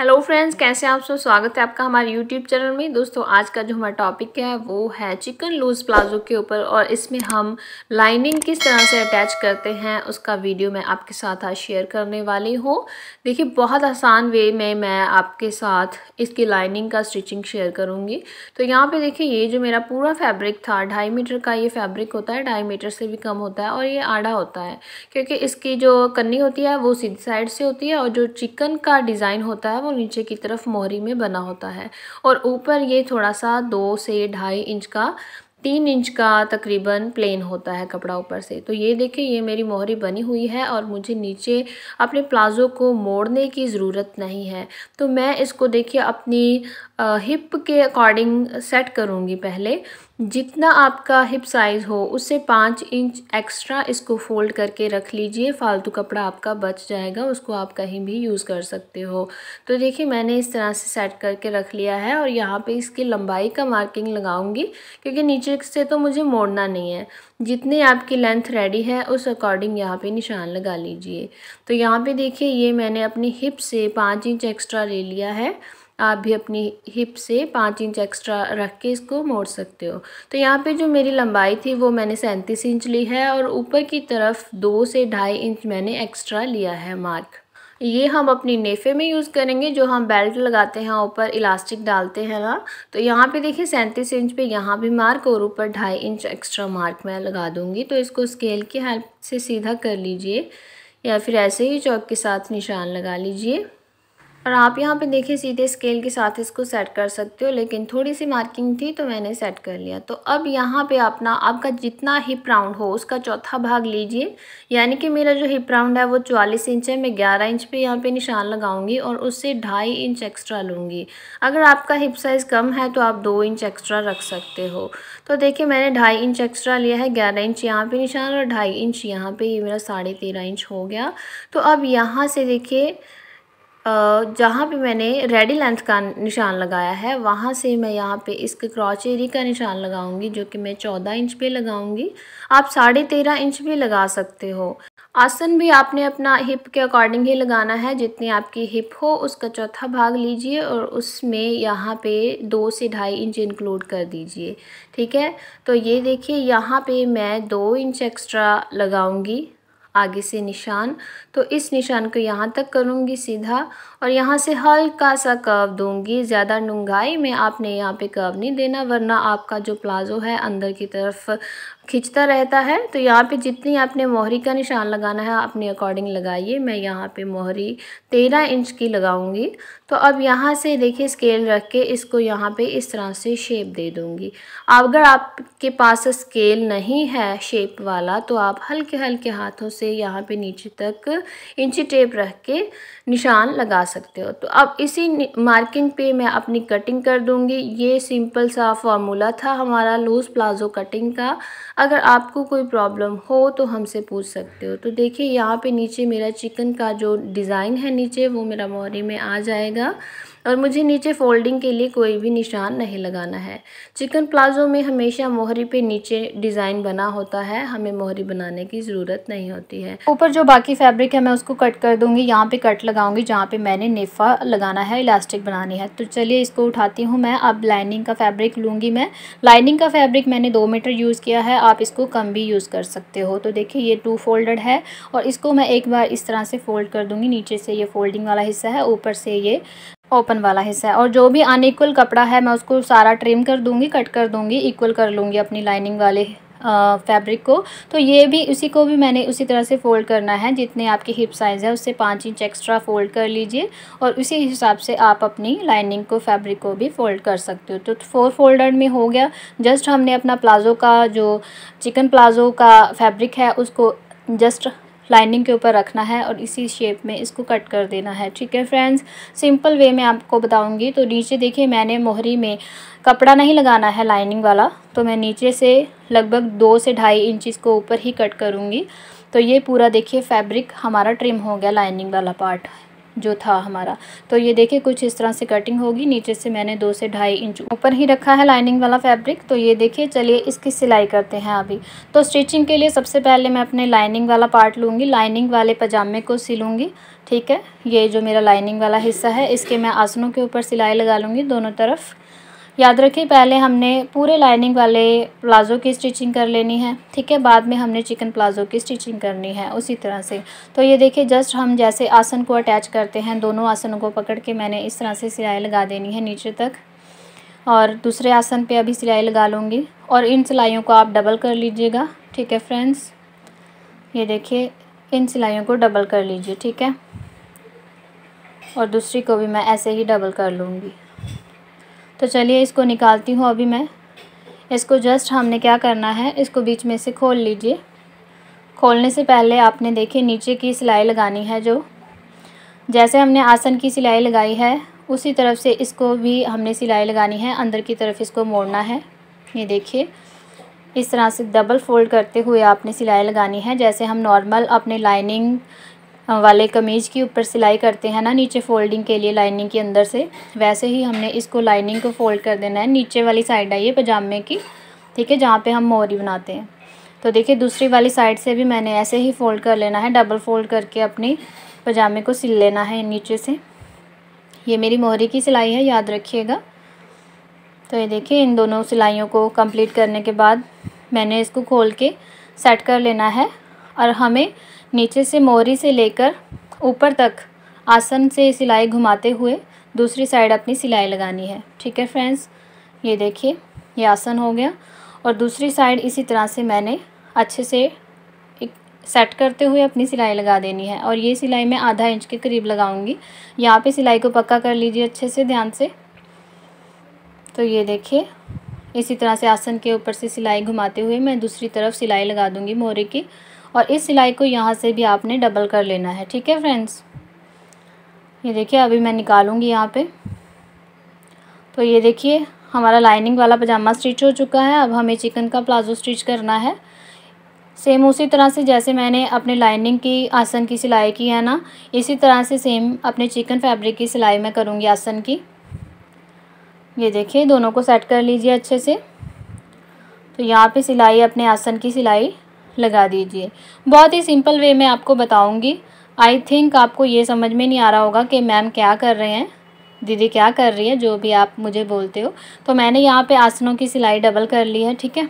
Hello friends, कैसे आप सब? स्वागत है आपका हमारे यूट्यूब चैनल में। दोस्तों, आज का जो हमारा टॉपिक है, वो है चिकन लूज प्लाजो के ऊपर और इसमें हम लाइनिंग किस तरह से अटैच करते हैं, उसका वीडियो मैं आपके साथ आज शेयर करने वाली हूँ। देखिए, बहुत आसान वे में मैं आपके साथ इसकी लाइनिंग का स्टिचिंग शेयर करूँगी। तो यहाँ पर देखिए, ये जो मेरा पूरा फैब्रिक था, ढाई मीटर का ये फैब्रिक होता है, ढाई मीटर से भी कम होता है और ये आड़ा होता है। क्योंकि इसकी जो कन्नी होती है, वो सीधी साइड से होती है और जो चिकन का डिज़ाइन होता है, वो नीचे की तरफ़ मोहरी में बना होता है। और ऊपर ये थोड़ा सा दो से ढाई इंच का तीन इंच का तकरीबन प्लेन होता है कपड़ा ऊपर से। तो ये देखिए, ये मेरी मोहरी बनी हुई है और मुझे नीचे अपने प्लाज़ो को मोड़ने की ज़रूरत नहीं है। तो मैं इसको देखिए, अपनी हिप के अकॉर्डिंग सेट करूँगी पहले। जितना आपका हिप साइज़ हो, उससे पाँच इंच एक्स्ट्रा इसको फोल्ड करके रख लीजिए। फालतू कपड़ा आपका बच जाएगा, उसको आप कहीं भी यूज़ कर सकते हो। तो देखिए, मैंने इस तरह से सेट करके रख लिया है और यहाँ पे इसकी लंबाई का मार्किंग लगाऊँगी, क्योंकि नीचे से तो मुझे मोड़ना नहीं है। जितनी आपकी लेंथ रेडी है, उस अकॉर्डिंग यहाँ पे निशान लगा लीजिए। तो यहाँ पे देखिए, ये मैंने अपनी हिप से पाँच इंच एक्स्ट्रा ले लिया है। आप भी अपनी हिप से पाँच इंच एक्स्ट्रा रख के इसको मोड़ सकते हो। तो यहाँ पे जो मेरी लंबाई थी, वो मैंने सैंतीस इंच ली है और ऊपर की तरफ़ दो से ढाई इंच मैंने एक्स्ट्रा लिया है मार्क ये हम अपनी नेफ़े में यूज़ करेंगे, जो हम बेल्ट लगाते हैं, ऊपर इलास्टिक डालते हैं ना। तो यहाँ पे देखिए सैंतीस इंच पे यहाँ भी मार्क और ऊपर ढाई इंच एक्स्ट्रा मार्क मैं लगा दूँगी। तो इसको स्केल की हेल्प से सीधा कर लीजिए या फिर ऐसे ही चौक के साथ निशान लगा लीजिए। और आप यहाँ पे देखिए सीधे स्केल के साथ इसको सेट कर सकते हो, लेकिन थोड़ी सी मार्किंग थी तो मैंने सेट कर लिया। तो अब यहाँ पे अपना, आपका जितना हिप राउंड हो, उसका चौथा भाग लीजिए। यानी कि मेरा जो हिप राउंड है वो चवालीस इंच है, मैं ग्यारह इंच पे यहाँ पे निशान लगाऊँगी और उससे ढाई इंच एक्स्ट्रा लूँगी। अगर आपका हिप साइज़ कम है तो आप दो इंच एक्स्ट्रा रख सकते हो। तो देखिए मैंने ढाई इंच एक्स्ट्रा लिया है, ग्यारह इंच यहाँ पर निशान और ढाई इंच यहाँ पर ये मेरा साढ़े इंच हो गया। तो अब यहाँ से देखिए जहाँ पे मैंने रेडी लेंथ का निशान लगाया है, वहाँ से मैं यहाँ पे इसके क्रॉच एरी का निशान लगाऊँगी, जो कि मैं चौदह इंच पे लगाऊँगी। आप साढ़े तेरह इंच भी लगा सकते हो। आसन भी आपने अपना हिप के अकॉर्डिंग ही लगाना है, जितनी आपकी हिप हो, उसका चौथा भाग लीजिए और उसमें यहाँ पे दो से ढाई इंच इंक्लूड कर दीजिए। ठीक है? तो ये देखिए, यहाँ पे मैं दो इंच एक्स्ट्रा लगाऊँगी। आगे से निशान। तो इस निशान को यहाँ तक करूँगी सीधा और यहाँ से हल्का सा कर्व दूँगी, ज़्यादा नुंगाई में आपने यहाँ पे कर्व नहीं देना, वरना आपका जो प्लाज़ो है अंदर की तरफ़ खिंचता रहता है तो यहाँ पे जितनी आपने मोहरी का निशान लगाना है, अपने अकॉर्डिंग लगाइए। मैं यहाँ पे मोहरी तेरह इंच की लगाऊँगी। तो अब यहाँ से देखिए स्केल रख के इसको यहाँ पे इस तरह से शेप दे दूँगी। अगर आपके पास स्केल नहीं है शेप वाला तो आप हल्के हल्के हाथों से यहाँ पे नीचे तक इंची टेप रख के निशान लगा सकते हो। तो अब इसी मार्किंग पे मैं अपनी कटिंग कर दूँगी। ये सिंपल सा फार्मूला था हमारा लूज़ प्लाज़ो कटिंग का। अगर आपको कोई प्रॉब्लम हो तो हमसे पूछ सकते हो। तो देखिए, यहाँ पे नीचे मेरा चिकन का जो डिज़ाइन है नीचे, वो मेरा मोहरी में आ जाएगा। और मुझे नीचे फोल्डिंग के लिए कोई भी निशान नहीं लगाना है। चिकन प्लाज़ो में हमेशा मोहरी पे नीचे डिज़ाइन बना होता है, हमें मोहरी बनाने की ज़रूरत नहीं होती है। ऊपर जो बाकी फैब्रिक है, मैं उसको कट कर दूँगी, यहाँ पे कट लगाऊँगी, जहाँ पे मैंने नेफ़ा लगाना है, इलास्टिक बनानी है। तो चलिए इसको उठाती हूँ मैं, अब लाइनिंग का फैब्रिक लूँगी मैं। लाइनिंग का फैब्रिक मैंने दो मीटर यूज़ किया है, आप इसको कम भी यूज़ कर सकते हो। तो देखिए, ये टू फोल्डेड है और इसको मैं एक बार इस तरह से फोल्ड कर दूँगी, नीचे से ये फोल्डिंग वाला हिस्सा है, ऊपर से ये ओपन वाला हिस्सा है। और जो भी अनइक्वल कपड़ा है, मैं उसको सारा ट्रिम कर दूँगी कट कर दूँगी इक्वल कर लूँगी अपनी लाइनिंग वाले फैब्रिक को। तो ये भी, उसी को भी मैंने उसी तरह से फ़ोल्ड करना है। जितने आपकी हिप साइज़ है, उससे पाँच इंच एक्स्ट्रा फ़ोल्ड कर लीजिए। और उसी हिसाब से आप अपनी लाइनिंग को फैब्रिक को भी फ़ोल्ड कर सकते हो। तो फोर फोल्डर में हो गया। जस्ट हमने अपना प्लाज़ो का जो चिकन प्लाज़ो का फैब्रिक है, उसको जस्ट लाइनिंग के ऊपर रखना है और इसी शेप में इसको कट कर देना है। ठीक है फ्रेंड्स सिंपल वे में आपको बताऊँगी। तो नीचे देखिए, मैंने मोहरी में कपड़ा नहीं लगाना है लाइनिंग वाला। तो मैं नीचे से लगभग दो से ढाई इंच इसको ऊपर ही कट करूँगी। तो ये पूरा देखिए फैब्रिक हमारा ट्रिम हो गया लाइनिंग वाला पार्ट जो था हमारा। तो ये देखिए कुछ इस तरह से कटिंग होगी। नीचे से मैंने दो से ढाई इंच ऊपर ही रखा है लाइनिंग वाला फैब्रिक तो ये देखिए, चलिए इसकी सिलाई करते हैं अभी। तो स्टिचिंग के लिए सबसे पहले मैं अपने लाइनिंग वाला पार्ट लूँगी। लाइनिंग वाले पजामे को सिलूँगी, ठीक है? ये जो मेरा लाइनिंग वाला हिस्सा है, इसके मैं आसनों के ऊपर सिलाई लगा लूँगी दोनों तरफ़। याद रखिए पहले हमने पूरे लाइनिंग वाले प्लाज़ो की स्टिचिंग कर लेनी है, ठीक है? बाद में हमने चिकन प्लाज़ो की स्टिचिंग करनी है, उसी तरह से। तो ये देखिए जस्ट हम जैसे आसन को अटैच करते हैं, दोनों आसनों को पकड़ के मैंने इस तरह से सिलाई लगा देनी है नीचे तक। और दूसरे आसन पे अभी सिलाई लगा लूँगी। और इन सिलाइयों को आप डबल कर लीजिएगा, ठीक है फ्रेंड्स ये देखिए, इन सिलाइयों को डबल कर लीजिए, ठीक है? और दूसरी को भी मैं ऐसे ही डबल कर लूँगी। तो चलिए इसको निकालती हूँ अभी मैं। इसको जस्ट हमने क्या करना है, इसको बीच में से खोल लीजिए। खोलने से पहले आपने देखिए नीचे की सिलाई लगानी है जो। जैसे हमने आसन की सिलाई लगाई है, उसी तरफ़ से इसको भी हमने सिलाई लगानी है, अंदर की तरफ़ इसको मोड़ना है। ये देखिए, इस तरह से डबल फोल्ड करते हुए आपने सिलाई लगानी है, जैसे हम नॉर्मल अपने लाइनिंग वाले कमीज़ के ऊपर सिलाई करते हैं ना, नीचे फोल्डिंग के लिए लाइनिंग के अंदर से। वैसे ही हमने इसको लाइनिंग को फोल्ड कर देना है। नीचे वाली साइड आई है पजामे की, ठीक है, जहाँ पे हम मोरी बनाते हैं। तो देखिए, दूसरी वाली साइड से भी मैंने ऐसे ही फ़ोल्ड कर लेना है। डबल फोल्ड करके अपनी पजामे को सिल लेना है नीचे से। ये मेरी मोहरी की सिलाई है, याद रखिएगा। तो ये देखिए, इन दोनों सिलाइयों को कंप्लीट करने के बाद मैंने इसको खोल के सेट कर लेना है। और हमें नीचे से मोरी से लेकर ऊपर तक आसन से सिलाई घुमाते हुए दूसरी साइड अपनी सिलाई लगानी है। ठीक है फ्रेंड्स ये देखिए, ये आसन हो गया। और दूसरी साइड इसी तरह से मैंने अच्छे से एक सेट करते हुए अपनी सिलाई लगा देनी है। और ये सिलाई मैं आधा इंच के करीब लगाऊँगी। यहाँ पे सिलाई को पक्का कर लीजिए अच्छे से ध्यान से। तो ये देखिए, इसी तरह से आसन के ऊपर से सिलाई घुमाते हुए मैं दूसरी तरफ़ सिलाई लगा दूँगी मोरे की। और इस सिलाई को यहाँ से भी आपने डबल कर लेना है, ठीक है फ्रेंड्स ये देखिए, अभी मैं निकालूँगी यहाँ पे। तो ये देखिए, हमारा लाइनिंग वाला पजामा स्टिच हो चुका है। अब हमें चिकन का प्लाजो स्टिच करना है। सेम उसी तरह से जैसे मैंने अपने लाइनिंग की, आसन की सिलाई की, है ना? इसी तरह से सेम अपने चिकन फैब्रिक की सिलाई मैं करूँगी आसन की। ये देखिए, दोनों को सेट कर लीजिए अच्छे से। तो यहाँ पे सिलाई, अपने आसन की सिलाई लगा दीजिए। बहुत ही सिंपल वे में आपको बताऊँगी। आई थिंक आपको ये समझ में नहीं आ रहा होगा कि मैम क्या कर रहे हैं। दीदी क्या कर रही है, जो भी आप मुझे बोलते हो। तो मैंने यहाँ पे आसनों की सिलाई डबल कर ली है, ठीक है?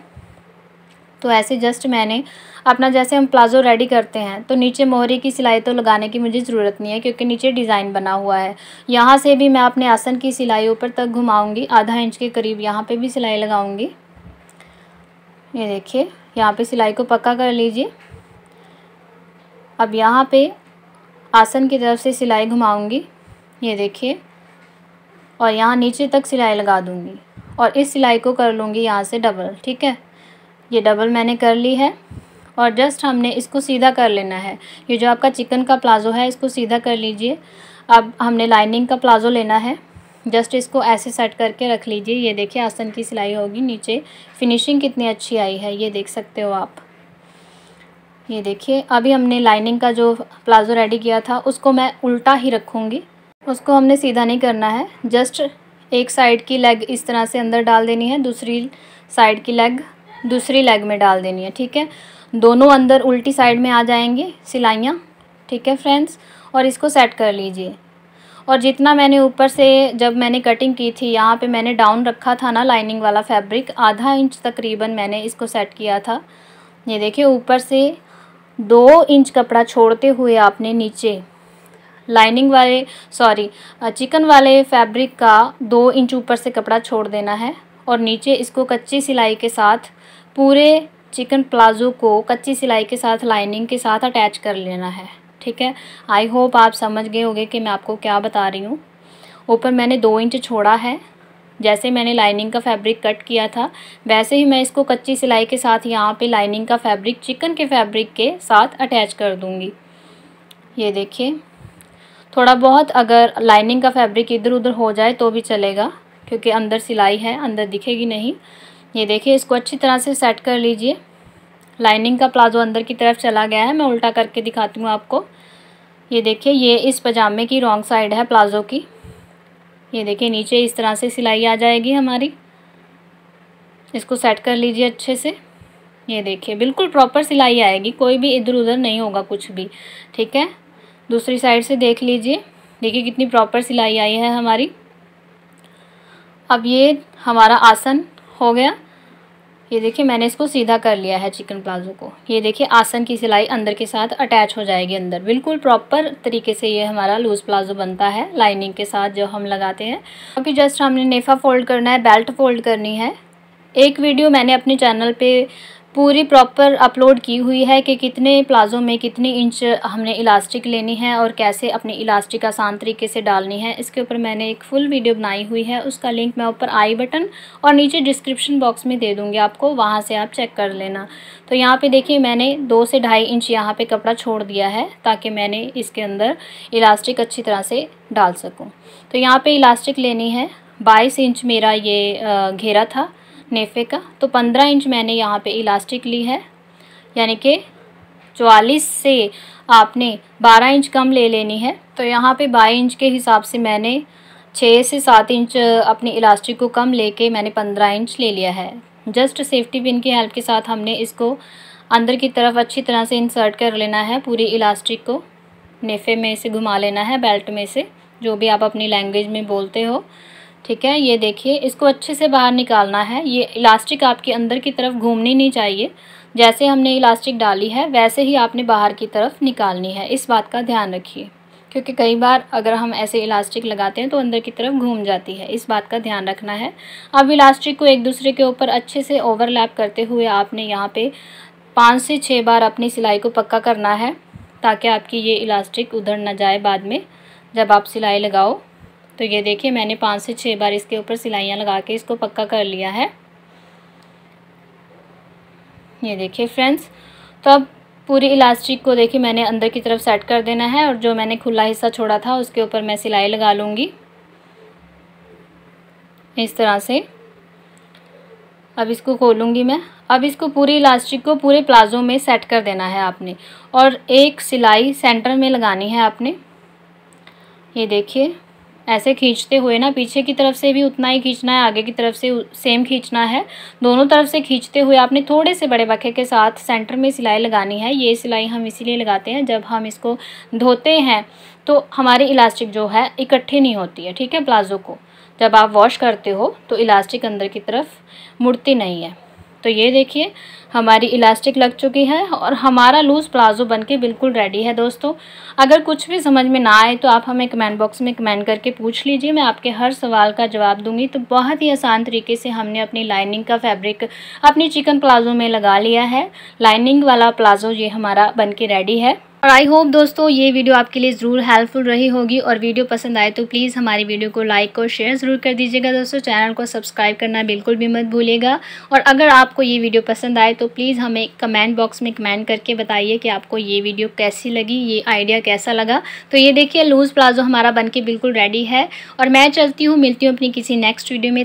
तो ऐसे जस्ट मैंने अपना जैसे हम प्लाज़ो रेडी करते हैं तो नीचे मोहरी की सिलाई तो लगाने की मुझे ज़रूरत नहीं है, क्योंकि नीचे डिज़ाइन बना हुआ है। यहाँ से भी मैं अपने आसन की सिलाई ऊपर तक घुमाऊँगी, आधा इंच के करीब यहाँ पर भी सिलाई लगाऊँगी। ये देखिए यहाँ पे सिलाई को पक्का कर लीजिए। अब यहाँ पे आसन की तरफ़ से सिलाई घुमाऊँगी, ये देखिए। और यहाँ नीचे तक सिलाई लगा दूँगी और इस सिलाई को कर लूँगी यहाँ से डबल, ठीक है? ये डबल मैंने कर ली है और जस्ट हमने इसको सीधा कर लेना है। ये जो आपका चिकन का प्लाज़ो है, इसको सीधा कर लीजिए। अब हमने लाइनिंग का प्लाज़ो लेना है। जस्ट इसको ऐसे सेट करके रख लीजिए। ये देखिए, आसन की सिलाई होगी नीचे। फिनिशिंग कितनी अच्छी आई है, ये देख सकते हो आप। ये देखिए, अभी हमने लाइनिंग का जो प्लाज़ो रेडी किया था, उसको मैं उल्टा ही रखूँगी। उसको हमने सीधा नहीं करना है। जस्ट एक साइड की लेग इस तरह से अंदर डाल देनी है, दूसरी साइड की लेग दूसरी लेग में डाल देनी है, ठीक है? दोनों अंदर उल्टी साइड में आ जाएँगे सिलाइयाँ, ठीक है फ्रेंड्स और इसको सेट कर लीजिए। और जितना मैंने ऊपर से जब मैंने कटिंग की थी, यहाँ पे मैंने डाउन रखा था ना लाइनिंग वाला फैब्रिक आधा इंच तकरीबन मैंने इसको सेट किया था। ये देखिए, ऊपर से दो इंच कपड़ा छोड़ते हुए आपने नीचे लाइनिंग वाले सॉरी चिकन वाले फैब्रिक का दो इंच ऊपर से कपड़ा छोड़ देना है और नीचे इसको कच्ची सिलाई के साथ पूरे चिकन प्लाज़ो को कच्ची सिलाई के साथ लाइनिंग के साथ अटैच कर लेना है। ठीक है? आई होप आप समझ गए होंगे कि मैं आपको क्या बता रही हूँ। ऊपर मैंने दो इंच छोड़ा है। जैसे मैंने लाइनिंग का फैब्रिक कट किया था, वैसे ही मैं इसको कच्ची सिलाई के साथ यहाँ पे लाइनिंग का फैब्रिक चिकन के फैब्रिक के साथ अटैच कर दूँगी। ये देखिए। थोड़ा बहुत अगर लाइनिंग का फैब्रिक इधर उधर हो जाए तो भी चलेगा, क्योंकि अंदर सिलाई है, अंदर दिखेगी नहीं। ये देखिए, इसको अच्छी तरह से सेट कर लीजिए। लाइनिंग का प्लाजो अंदर की तरफ़ चला गया है। मैं उल्टा करके दिखाती हूँ आपको। ये देखिए, ये इस पजामे की रॉन्ग साइड है प्लाज़ो की। ये देखिए, नीचे इस तरह से सिलाई आ जाएगी हमारी। इसको सेट कर लीजिए अच्छे से। ये देखिए, बिल्कुल प्रॉपर सिलाई आएगी। कोई भी इधर उधर नहीं होगा कुछ भी, ठीक है? दूसरी साइड से देख लीजिए। देखिए, कितनी प्रॉपर सिलाई आई है हमारी। अब ये हमारा आसन हो गया। ये देखिए, मैंने इसको सीधा कर लिया है चिकन प्लाजो को। ये देखिए, आसन की सिलाई अंदर के साथ अटैच हो जाएगी अंदर। बिल्कुल प्रॉपर तरीके से ये हमारा लूज़ प्लाजो बनता है, लाइनिंग के साथ जो हम लगाते हैं। क्योंकि जस्ट हमने नेफा फोल्ड करना है, बेल्ट फोल्ड करनी है। एक वीडियो मैंने अपने चैनल पे पूरी प्रॉपर अपलोड की हुई है कि कितने प्लाज़ो में कितनी इंच हमने इलास्टिक लेनी है और कैसे अपनी इलास्टिक आसान तरीके से डालनी है। इसके ऊपर मैंने एक फुल वीडियो बनाई हुई है। उसका लिंक मैं ऊपर आई बटन और नीचे डिस्क्रिप्शन बॉक्स में दे दूँगी आपको। वहाँ से आप चेक कर लेना। तो यहाँ पे देखिए मैंने दो से ढाई इंच यहाँ पे कपड़ा छोड़ दिया है ताकि मैंने इसके अंदर इलास्टिक अच्छी तरह से डाल सकूँ। तो यहाँ पर इलास्टिक लेनी है। बाईस इंच मेरा ये घेरा था। नेफे का। तो पंद्रह इंच मैंने यहाँ पे इलास्टिक ली है। यानी कि चवालीस से आपने बारह इंच कम ले लेनी है। तो यहाँ पे बाईस इंच के हिसाब से मैंने छः से सात इंच अपने इलास्टिक को कम लेके मैंने पंद्रह इंच ले लिया है। जस्ट सेफ्टी पिन की हेल्प के साथ हमने इसको अंदर की तरफ़ अच्छी तरह से इंसर्ट कर लेना है, पूरी इलास्टिक को। नेफे में से घुमा लेना है, बेल्ट में से, जो भी आप अपनी लैंग्वेज में बोलते हो। ठीक है, ये देखिए, इसको अच्छे से बाहर निकालना है। ये इलास्टिक आपके अंदर की तरफ़ घूमनी नहीं चाहिए। जैसे हमने इलास्टिक डाली है, वैसे ही आपने बाहर की तरफ़ निकालनी है। इस बात का ध्यान रखिए, क्योंकि कई बार अगर हम ऐसे इलास्टिक लगाते हैं तो अंदर की तरफ़ घूम जाती है। इस बात का ध्यान रखना है। अब इलास्टिक को एक दूसरे के ऊपर अच्छे से ओवरलैप करते हुए आपने यहाँ पे पाँच से छः बार अपनी सिलाई को पक्का करना है, ताकि आपकी ये इलास्टिक उधर ना जाए बाद में। जब आप सिलाई लगाओ तो ये देखिए, मैंने पाँच से छः बार इसके ऊपर सिलाइयाँ लगा के इसको पक्का कर लिया है। ये देखिए फ्रेंड्स तो अब पूरी इलास्टिक को देखिए मैंने अंदर की तरफ़ सेट कर देना है और जो मैंने खुला हिस्सा छोड़ा था उसके ऊपर मैं सिलाई लगा लूँगी। इस तरह से। अब इसको खोलूँगी मैं। अब इसको पूरी इलास्टिक को पूरे प्लाज़ो में सेट कर देना है आपने और एक सिलाई सेंटर में लगानी है आपने। ये देखिए। ऐसे खींचते हुए ना पीछे की तरफ़ से भी उतना ही खींचना है, आगे की तरफ़ से सेम खींचना है। दोनों तरफ़ से खींचते हुए आपने थोड़े से बड़े बखे के साथ सेंटर में सिलाई लगानी है। ये सिलाई हम इसीलिए लगाते हैं जब हम इसको धोते हैं तो हमारी इलास्टिक जो है इकट्ठी नहीं होती है, ठीक है? प्लाज़ो को। जब आप वॉश करते हो तो इलास्टिक अंदर की तरफ़ मुड़ती नहीं है। तो ये देखिए, हमारी इलास्टिक लग चुकी है और हमारा लूज़ प्लाजो बनके बिल्कुल रेडी है दोस्तों। अगर कुछ भी समझ में ना आए तो आप हमें कमेंट बॉक्स में कमेंट करके पूछ लीजिए, मैं आपके हर सवाल का जवाब दूँगी। तो बहुत ही आसान तरीके से हमने अपनी लाइनिंग का फैब्रिक अपनी चिकन प्लाजो में लगा लिया है। लाइनिंग वाला प्लाजो ये हमारा बन के रेडी है। और आई होप दोस्तों ये वीडियो आपके लिए ज़रूर हेल्पफुल रही होगी और वीडियो पसंद आए तो प्लीज़ हमारी वीडियो को लाइक और शेयर ज़रूर कर दीजिएगा दोस्तों। चैनल को सब्सक्राइब करना बिल्कुल भी मत भूलिएगा। और अगर आपको ये वीडियो पसंद आए तो प्लीज़ हमें कमेंट बॉक्स में कमेंट करके बताइए कि आपको ये वीडियो कैसी लगी, ये आइडिया कैसा लगा। तो ये देखिए लूज़ प्लाजो हमारा बन बिल्कुल रेडी है। और मैं चलती हूँ, मिलती हूँ अपनी किसी नेक्स्ट वीडियो में।